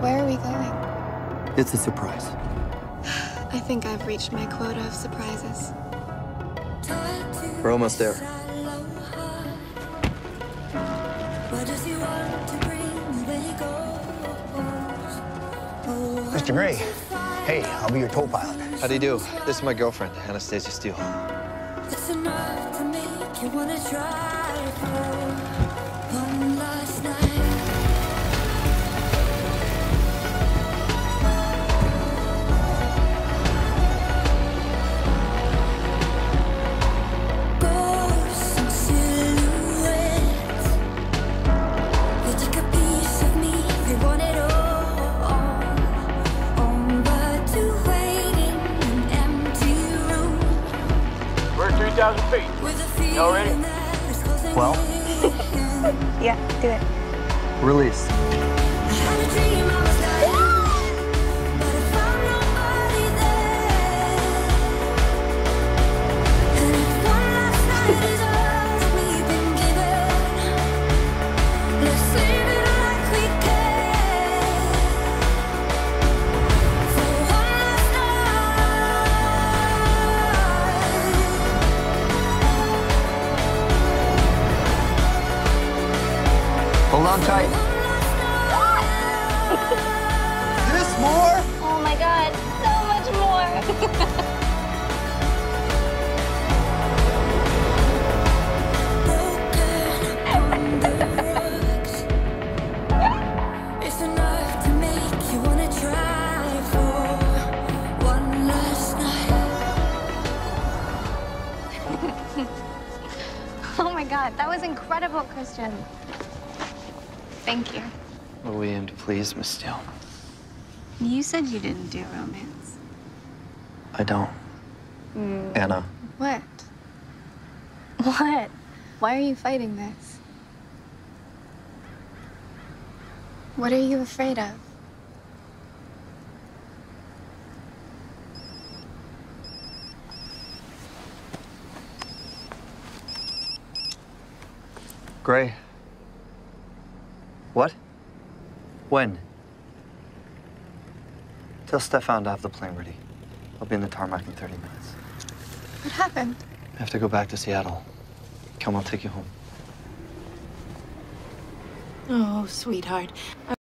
Where are we going? It's a surprise. I think I've reached my quota of surprises. We're almost there. Mr. Grey, hey, I'll be your co-pilot. How do you do? This is my girlfriend, Anastasia Steele. 10,000 feet. Y'all ready? Well? yeah, do it. Release. Hold on tight. this more? Oh my god, so much more. It's enough to make you wanna try for one last night. oh my god, that was incredible, Christian. Thank you. What we aim to please, Miss Steele? You said you didn't do romance. I don't. Hmm. Ana, What? What? Why are you fighting this? What are you afraid of? Grey. What? When? Tell Stefan to have the plane ready. I'll be in the tarmac in 30 minutes. What happened? I have to go back to Seattle. Come, I'll take you home. Oh, sweetheart.